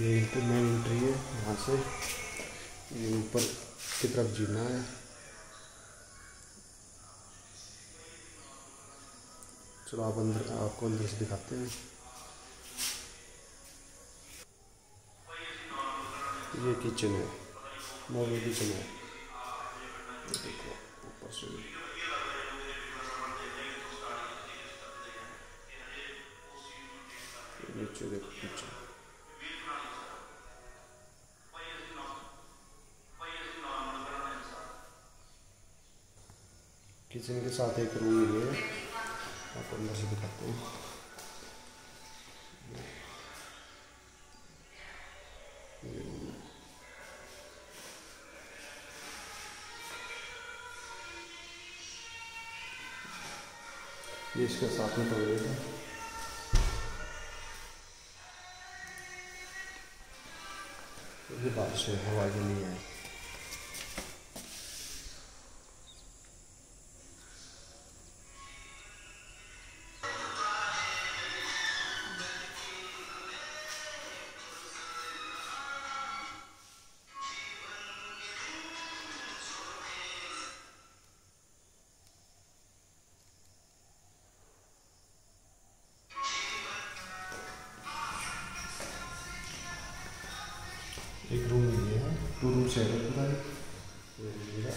ये inter main entry है, यहाँ से। ये ऊपर की तरफ़ जीना है। चलो आप अंदर, आपको अंदर से दिखाते हैं। ये किचन है। मोबे किचन है। देखो, ऊपर से। नीचे देखो किचन किचन के साथ एक रूम ये है। आपको अंदर से दिखाते हैं। ये इसके साथ में टॉयलेट है। ये बारिश है हवा जो नहीं है। एक रूम ये है टू रूम सेट है पूरा ये मेरा